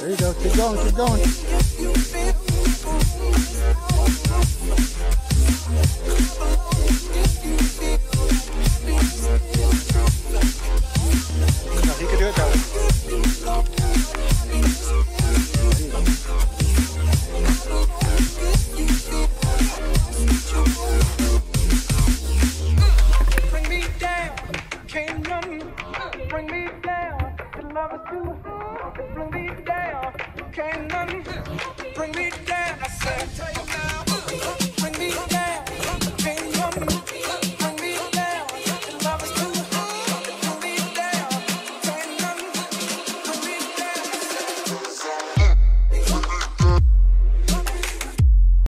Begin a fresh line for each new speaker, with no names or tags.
There you go. Keep going. Keep going.
Bring me down, bring love is too high down, can't